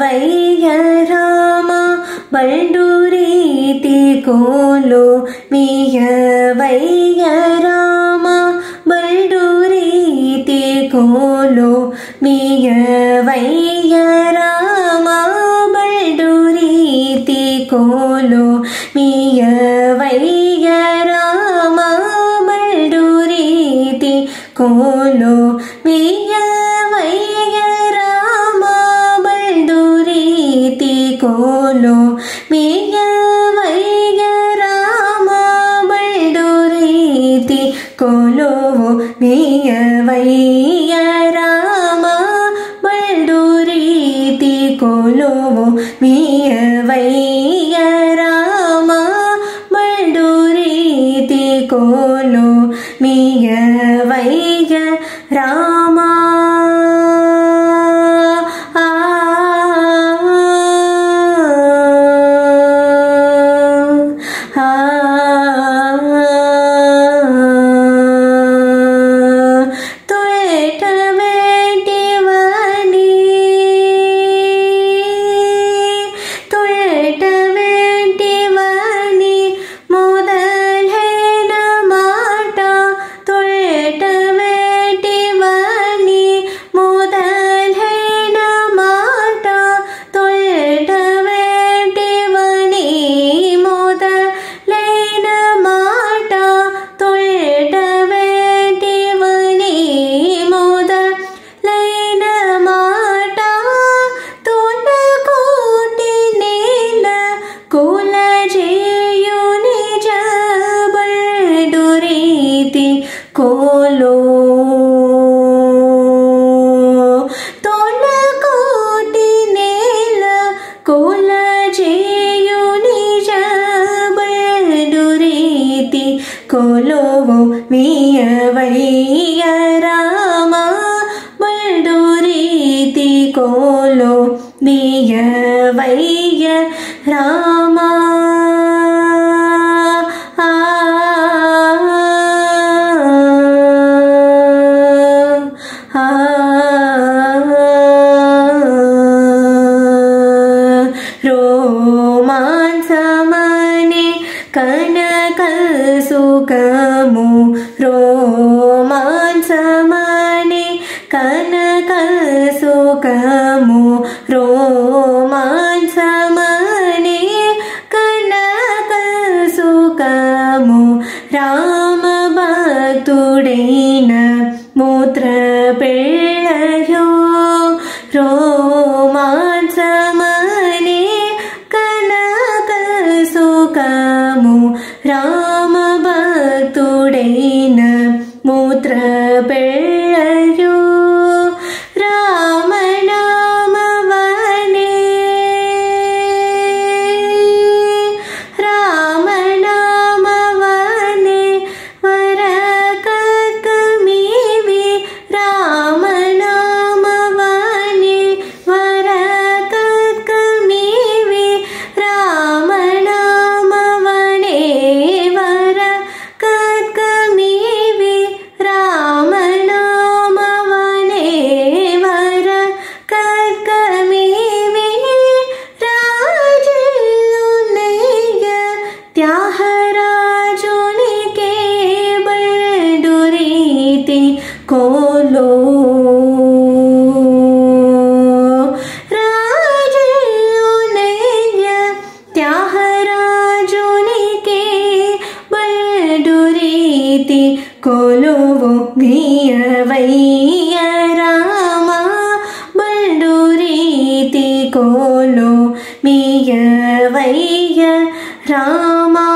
వైయ రామ బండూరీతి కోలు వైయ రామ బండూరీతి కోలు వైయ రామ బండూరీతి కోలు వైయ రామ బండూరీతి కోలు ಕೋಲುವು ಮಿಯ ವೈಯ ರಾಮ ಬಲ್ಡುರೀತಿ ಕೋಲುವು ಮಿಯ ವೈಯ ರಾಮ ಬಲ್ಡುರೀತಿ ಕೋಲು ಮಿಯ ವೈಯ ರಾಮ खोलो तो न कोटि न कोल जो निण्डुरीति को लो राम भण्डुरीति कोलो मियवैय रा రోమాంచమనే కనక సుఖము రోమాంచమనే కనక సుఖము రా മൂത്രപേ కొలువు నీయవయ్య రామ బల్డు రీతి కోలు మీయవయ్య రామా.